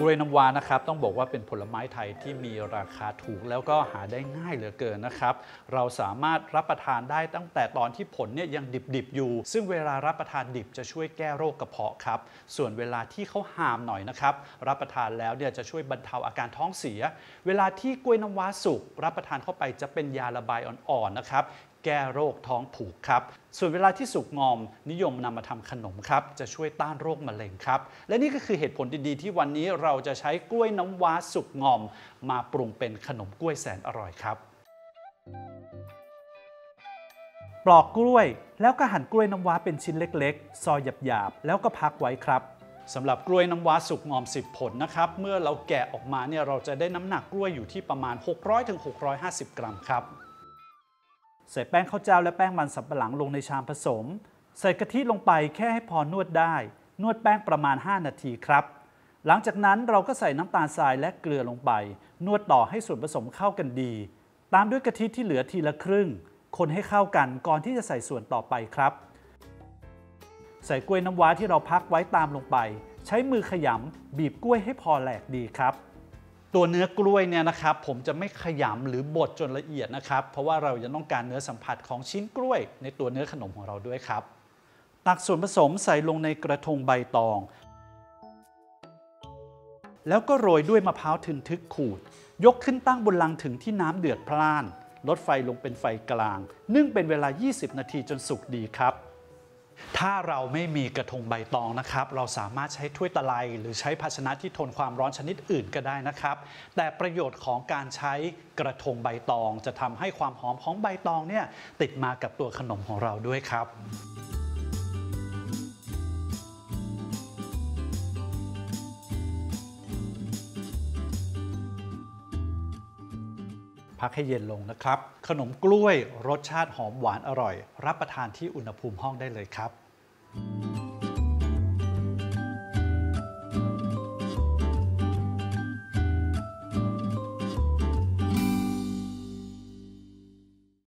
กล้วยน้ำว้านะครับต้องบอกว่าเป็นผลไม้ไทยที่มีราคาถูกแล้วก็หาได้ง่ายเหลือเกินนะครับ เราสามารถรับประทานได้ตั้งแต่ตอนที่ผลเนี่ยยังดิบๆอยู่ ซึ่งเวลารับประทานดิบจะช่วยแก้โรคกระเพาะครับ ส่วนเวลาที่เขาหามหน่อยนะครับ รับประทานแล้วเนี่ยจะช่วยบรรเทาอาการท้องเสีย เวลาที่กล้วยน้ำว้าสุกรับประทานเข้าไปจะเป็นยาระบายอ่อนๆนะครับ แก้โรคท้องผูกครับ ส่วนเวลาที่สุกงอมนิยมนำมาทำขนมครับ จะช่วยต้านโรคมะเร็งครับ และนี่ก็คือเหตุผลดีๆ ที่วันนี้เราจะใช้กล้วยน้ำว้าสุกงอม มาปรุงเป็นขนมกล้วยแสนอร่อยครับ ปลอกกล้วย แล้วก็หั่นกล้วยน้ำว้าเป็นชิ้นเล็ก ๆ ซอยหยาบๆ แล้วก็พักไว้ครับสำหรับกล้วยน้ำว้าสุกงอม 10 ผลนะครับ เมื่อเราแกะออกมาเนี่ยเราจะได้น้ำหนักกล้วยอยู่ที่ประมาณ 600-650 กรัมครับ ใส่แป้งข้าวเจ้าและแป้งมันสำปะหลังลงในชามผสม ใส่กะทิลงไปแค่ให้พอนวดได้ นวดแป้งประมาณ 5 นาทีครับ หลังจากนั้นเราก็ใส่น้ำตาลทรายและเกลือลงไป นวดต่อให้ส่วนผสมเข้ากันดี ตามด้วยกะทิที่เหลือทีละครึ่ง คนให้เข้ากันก่อนที่จะใส่ส่วนต่อไปครับ ใส่กล้วยน้ำว้าที่เราพักไว้ตามลงไป ใช้มือขยำบีบกล้วยให้พอแหลกดีครับ ตัวเนื้อกล้วยเนี่ยนะครับผมจะไม่ขยำหรือบดจนละเอียดนะครับ เพราะว่าเราจะต้องการเนื้อสัมผัสของชิ้นกล้วย ในตัวเนื้อขนมของเราด้วยครับ ตักส่วนผสมใส่ลงในกระทงใบตอง แล้วก็โรยด้วยมะพร้าวถึนทึกขูด ยกขึ้นตั้งบนลังถึงที่น้ำเดือดพล่าน ลดไฟลงเป็นไฟกลาง นึ่งเป็นเวลา 20 นาทีจนสุกดีครับ ถ้าเราไม่มีกระทงใบตองนะครับ เราสามารถใช้ถ้วยตะไลหรือใช้ภาชนะที่ทนความร้อนชนิดอื่นก็ได้นะครับ แต่ประโยชน์ของการใช้กระทงใบตอง จะทำให้ความหอมของใบตองเนี่ยติดมากับตัวขนมของเราด้วยครับ พักให้เย็นลงนะครับ ขนมกล้วยรสชาติหอมหวานอร่อย รับประทานที่อุณหภูมิห้องได้เลยครับ